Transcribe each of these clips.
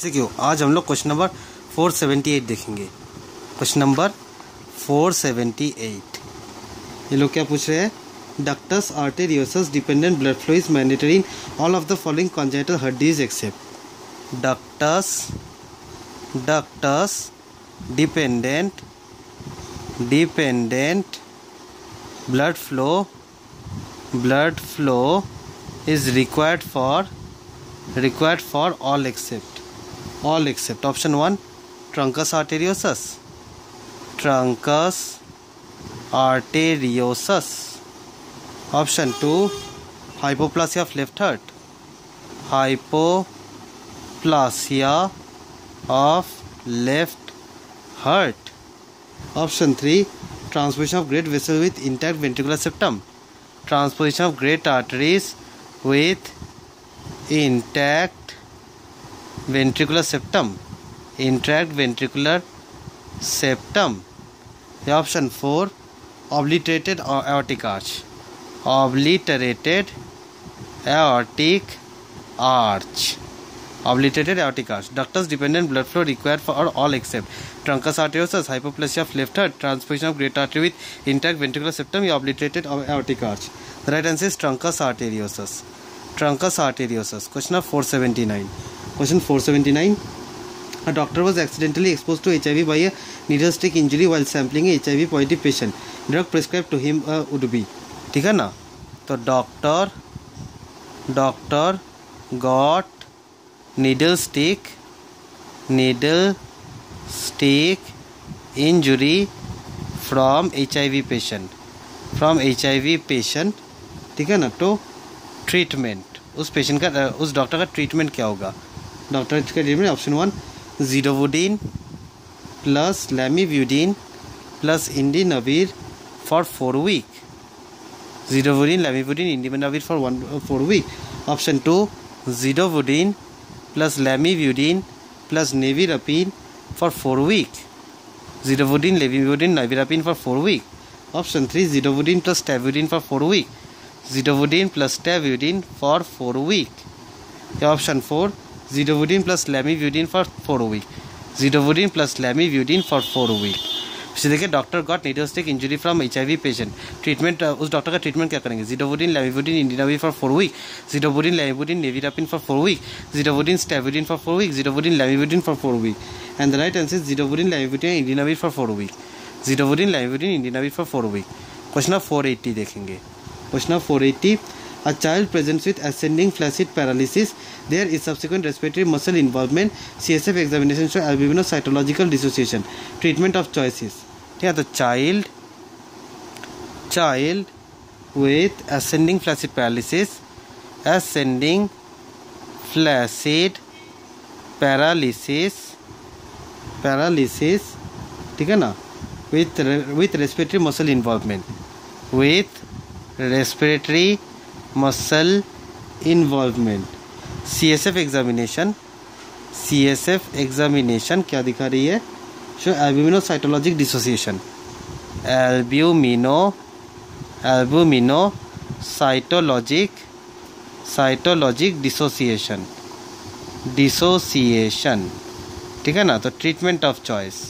से क्यों आज हम लोग क्वेश्चन नंबर 478 देखेंगे क्वेश्चन नंबर 478 ये लोग क्या पूछ रहे हैं ductus arteriosus dependent blood flow is mandatory in all of the following congenital हड्डीज except ductus ductus dependent dependent blood flow blood flow is required for required for all except all except option 1 truncus arteriosus truncus arteriosus option 2 hypoplasia of left heart hypoplasia of left heart option 3 transposition of great vessel with intact ventricular septum transposition of great arteries with intact ventricular septum intact ventricular septum the option 4 obliterated aortic arch obliterated aortic arch obliterated aortic arch ductus dependent blood flow required for all except truncus arteriosus hypoplasia of left heart transfusion of great artery with intact ventricular septum obliterated aortic arch the right answer is truncus arteriosus truncus arteriosus question of 479 question four seventy nine doctor was accidentally expose to H I V by a needlestick injury while sampling H I V positive patient drug prescribe to him would be ठीक है ना तो doctor doctor got needle stick needle stick injury from H I V patient from H I V patient ठीक है ना to तो treatment उस patient का uh, उस डॉक्टर का ट्रीटमेंट क्या होगा डॉक्टर का treatment option one zidovudine plus lamivudine plus indinavir for four week zidovudine lamivudine indinavir for one four week option two zidovudine plus lamivudine plus nevirapine for four week zidovudine lamivudine nevirapine for four week option three zidovudine plus stavudine for four week zidovudine plus stavudine for four week option four zidovudine plus lamivudine for 4 week zidovudine plus lamivudine for 4 week फिर देखिए doctor got needlestick injury from H I V patient treatment उस doctor का treatment क्या करेंगे zidovudine lamivudine indinavir for four week zidovudine lamivudine nevirapine for four week zidovudine stavudine for four week zidovudine lamivudine for four week and the right answer is zidovudine indinavir for four week zidovudine lamivudine indinavir for four week question number four eighty देखेंगे question number four eighty A child presents with ascending flaccid paralysis. There is subsequent respiratory muscle involvement. CSF examination show albuminocytological dissociation. Treatment of choices. Yeah, the child child with ascending flaccid paralysis. Ascending flaccid paralysis. Paralysis. ठीक है ना with with respiratory muscle involvement with respiratory muscle involvement C S F examination C S F examination क्या दिखा रही है show albuminocytologic dissociation albumino albumino cytologic cytologic dissociation dissociation ठीक है ना तो treatment of choice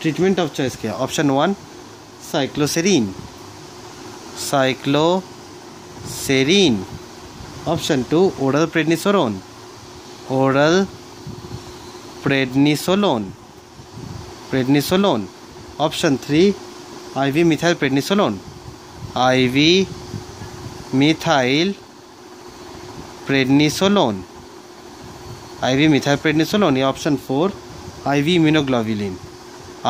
treatment of choice क्या option one cycloserine cyclo serine. Option 2 oral prednisolone. Oral prednisolone. Prednisolone. Option 3 IV methyl prednisolone. IV methyl prednisolone. IV methyl prednisolone. Option 4 IV immunoglobulin.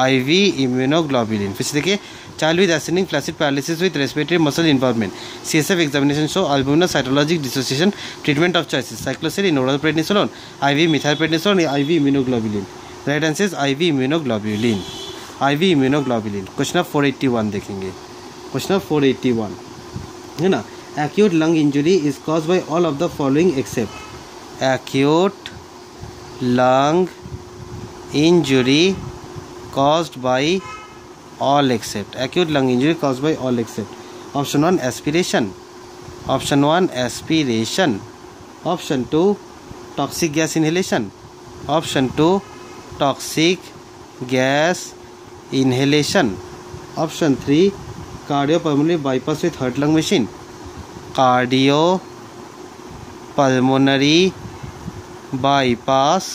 IV immunoglobulin फिर से देखिए child with ascending flaccid paralysis with respiratory muscle involvement csf examination show albuminular cytologic dissociation treatment of choices cycloserine oral prednisolone iv methylprednisolone iv immunoglobulin right answer is iv immunoglobulin iv immunoglobulin question number 481 देखेंगे question number 481 है ना acute lung injury is caused by all of the following except acute lung injury caused by all except acute lung injury caused by all except option 1 aspiration option 1 aspiration option 2 toxic gas inhalation option 2 toxic gas inhalation option 3 cardiopulmonary bypass with heart lung machine cardio pulmonary bypass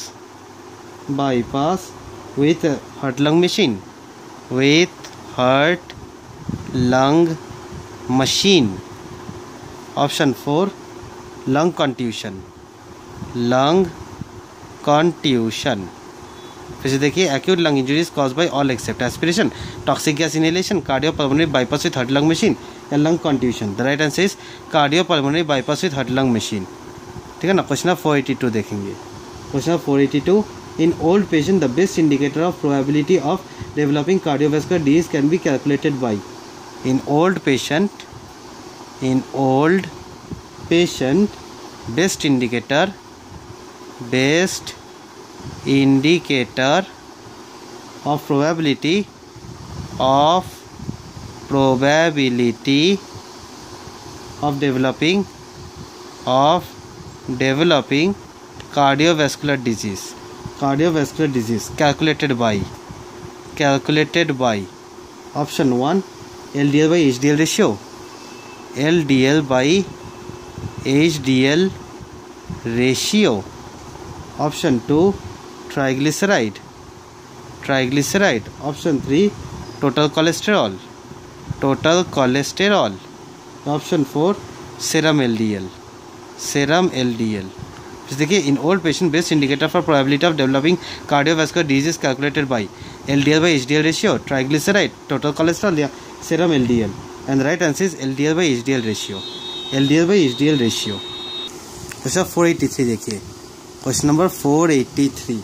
bypass with heart lung machine with heart lung machine option 4 lung contusion lung contusion फिर से देखिए acute lung injuries cause by all except aspiration toxic gas inhalation cardio pulmonary bypass with heart lung machine या lung contusion the right answer is cardio pulmonary bypass with heart lung machine ठीक है ना question four eighty two देखेंगे question four eighty two In old patients, the best indicator of probability of developing cardiovascular disease can be calculated by in old patient in old patient best indicator best indicator of probability of probability of developing of developing cardiovascular disease cardiovascular disease calculated by calculated by option one L D L by H D L ratio L D L by H D L ratio option two triglyceride triglyceride option three total cholesterol total cholesterol option four serum L D L serum L D L देखिए in old patient best indicator for probability of developing cardiovascular disease calculated by L D L H ratio triglyceride total cholesterol या serum L D L answer is LDL by HDL ratio LDL by HDL ratio by HDL question 483 देखिए question number 483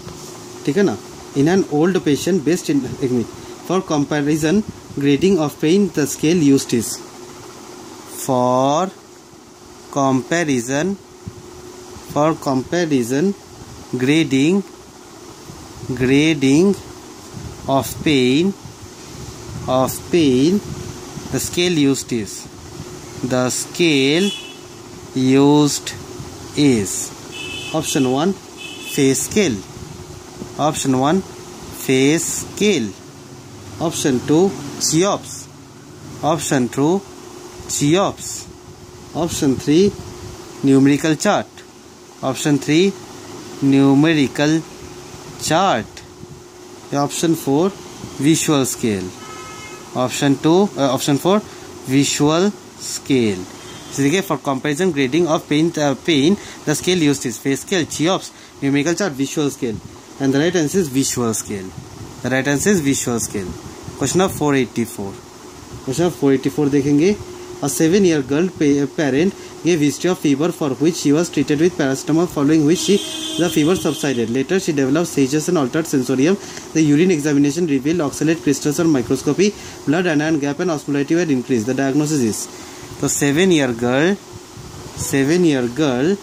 ठीक है ना in an old patient best in एक minute for comparison grading of pain the scale used is for comparison for comparison grading grading of pain of pain the scale used is the scale used is option 1 phase scale option 1 phase scale option 2 cheops option 2 cheops option 3 numerical chart option three numerical chart option four visual scale option two option four visual scale देखिए for comparison grading of pain pain the scale use is face scale CHEOPS numerical chart visual scale is visual scale the right answer is visual scale question of four eighty four question of four eighty four देखेंगे a 7 year girl parent gave history of fever for which she was treated with paracetamol following which she, the fever subsided. Later she developed seizures and altered sensorium. The urine examination revealed oxalate crystals on microscopy, blood anion gap and osmolality were increased. The diagnosis is the 7 year girl 7 year girl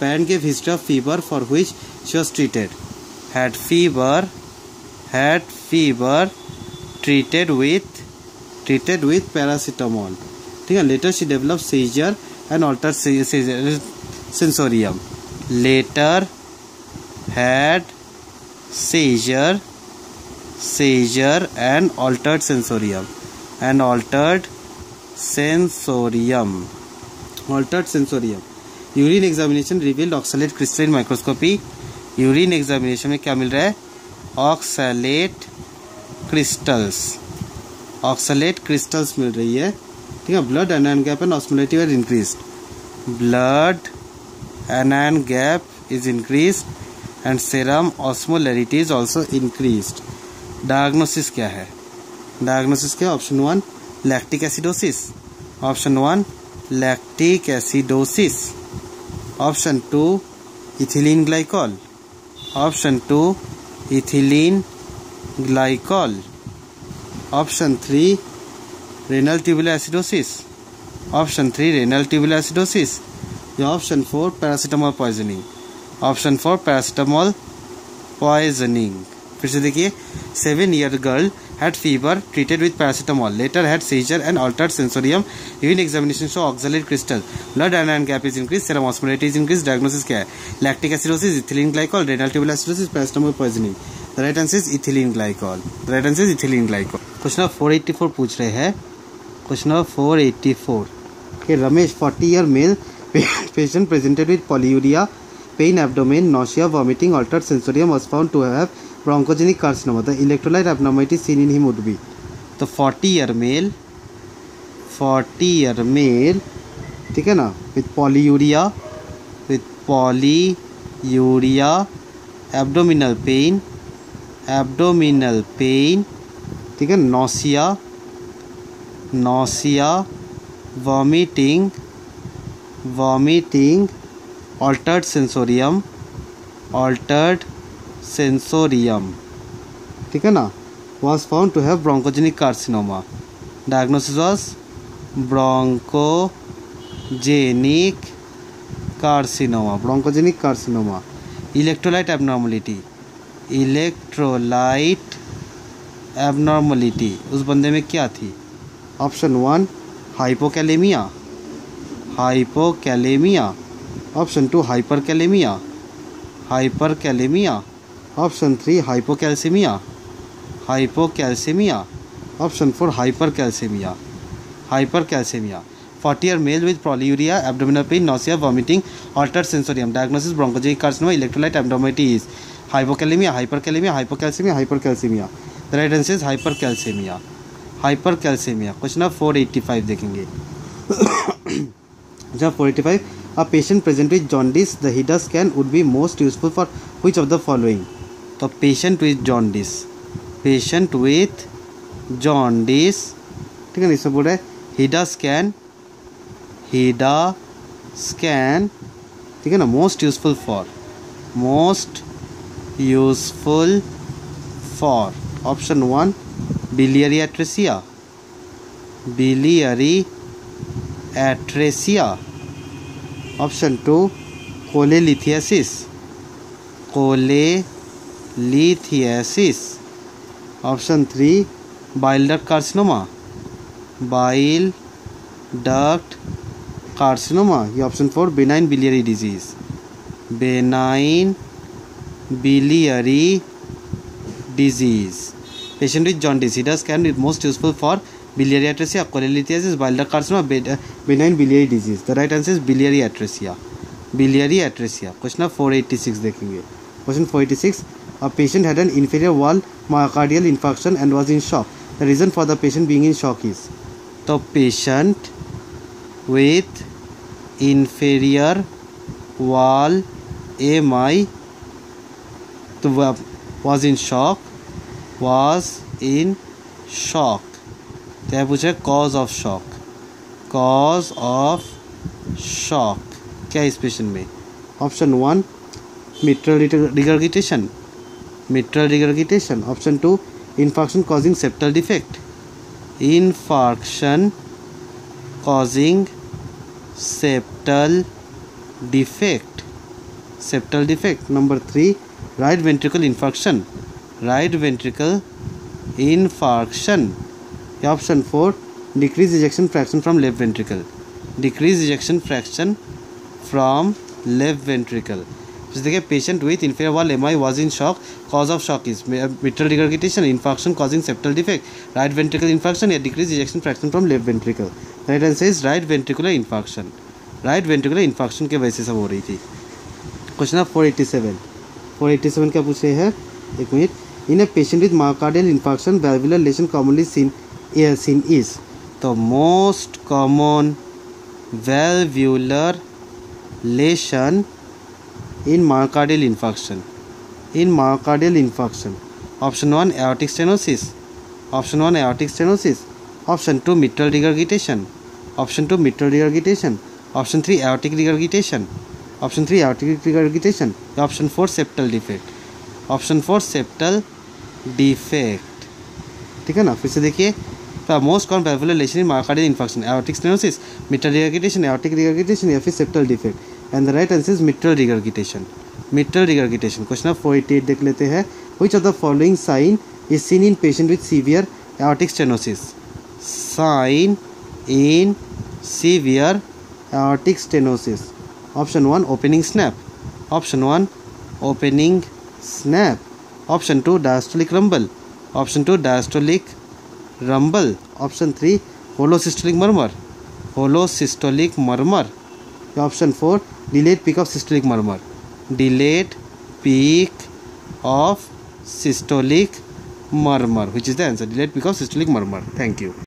parent gave history of fever for which she was treated. Had fever had fever treated with treated with paracetamol. ठीक है later she develop seizure and alter sensorium later had seizure seizure and altered sensorium and altered sensorium altered sensorium urine examination reveal oxalate crystal in microscopy urine examination में क्या मिल रहा है oxalate crystals oxalate crystals मिल रही है ठीक है blood anion gap and osmolality are increase blood anion gap is increase and serum osmolarity is also increase diagnosis क्या है डायग्नोसिस क्या option one lactic acidosis option one lactic acidosis option two ethylene glycol option two ethylene glycol option three renal tubular acidosis option 3 renal tubular acidosis या option 4 paracetamol poisoning option 4 paracetamol poisoning फिर से देखिए seven year girl had fever treated with paracetamol later had seizure and altered sensorium urine examination show oxalate crystal blood anion gap is increase serum osmolality is increase diagnosis क्या है lactic acidosis ethylene glycol renal tubular acidosis paracetamol poisoning right answer is ethylene glycol right answer is ethylene glycol question number 484 पूछ रहे हैं question number four eighty four के Ramesh forty year male patient presented with polyuria pain abdomen nausea vomiting alter sensorium was found to have bronchogenic carcinoma number the electrolyte abnormality seen in he must be तो forty year male forty year male ठीक है ना with polyuria with polyuria abdominal pain abdominal pain ठीक है nausea nausea vomiting vomiting altered sensorium altered sensorium ठीक है ना was found to have bronchogenic carcinoma diagnosis was bronchogenic carcinoma bronchogenic carcinoma electrolyte abnormality electrolyte abnormality उस बंदे में क्या थी Option 1, hypokalemia. Hypokalemia. Option 2, hyperkalemia. Hyperkalemia. Option 3, hypocalcemia. Hypocalcemia. Option 4, hypercalcemia. Hypercalcemia. 40-year male with polyuria, abdominal pain, nausea, vomiting, altered sensorium. Diagnosis: bronchogenic carcinoma, electrolyte abnormality is hypokalemia, hyperkalemia, hypocalcemia, hypercalcemia. The right answer is hypercalcemia. Hypercalcaemia question number four eighty five देखेंगे जब four eighty five a patient present with jaundice the हिडस scan would be most useful for which of the following तो patient with jaundice patient with jaundice ठीक है ना इसमें बोल रहे हिडा scan हिडा scan ठीक है ना most useful for most useful for option one biliary atresia biliary atresia option two cholelithiasis cholelithiasis option three bile duct carcinoma bile duct carcinoma ये option four benign biliary disease benign biliary disease Patient with jaundice can be most useful for biliary atresia, cholelithiasis, bile duct carcinoma, benign biliary disease. The right answer is biliary atresia. Biliary atresia. Question number 486 देखेंगे. Question 486. A patient had an inferior wall myocardial infarction and was in shock. The reason for the patient being in shock is the patient with inferior wall MI was in shock was in shock क्या पूछे cause of shock cause of shock क्या इस question में option one mitral regurgitation mitral regurgitation option two infarction causing septal defect infarction causing septal defect septal defect number three right ventricle infarction right ventricle infarction या option four decrease ejection fraction from left ventricle decrease ejection fraction from left ventricle देखिए patient with inferior wall M I was in shock cause of shock is mitral डिग्रेगेटेशन infarction causing septal defect right ventricle infarction या decrease ejection fraction from left ventricle right answer is right ventricular infarction right ventricular infarction के वजह से सब हो रही थी question of four eighty seven four eighty seven क्या पूछ रहे हैं एक minute in a patient with myocardial infection वेलबुलर lesson commonly seen scene is the most common वेलब्यूलर lesson in myocardial infection in myocardial infection option one aortic stenosis option one aortic stenosis option two mitral regurgitation option two mitral regurgitation option three aortic regurgitation option three aortic regurgitation option four septal defect option four septal defect ठीक है ना फिर से देखिए most common pathology myocardial infection aortic stenosis mitral regurgitation aortic regurgitation या फिर septal defect and the right answer is mitral regurgitation mitral regurgitation question four eighty eight देख लेते हैं which of the following sign is seen in patient with severe aortic stenosis sign in severe aortic stenosis option one opening snap option one opening snap Option 2, diastolic rumble. Option 2, diastolic rumble. Option 3, holosystolic murmur. Holosystolic murmur. Option 4, delayed peak of systolic murmur. Delayed peak of systolic murmur, which is the answer. Delayed peak of systolic murmur. Thank you.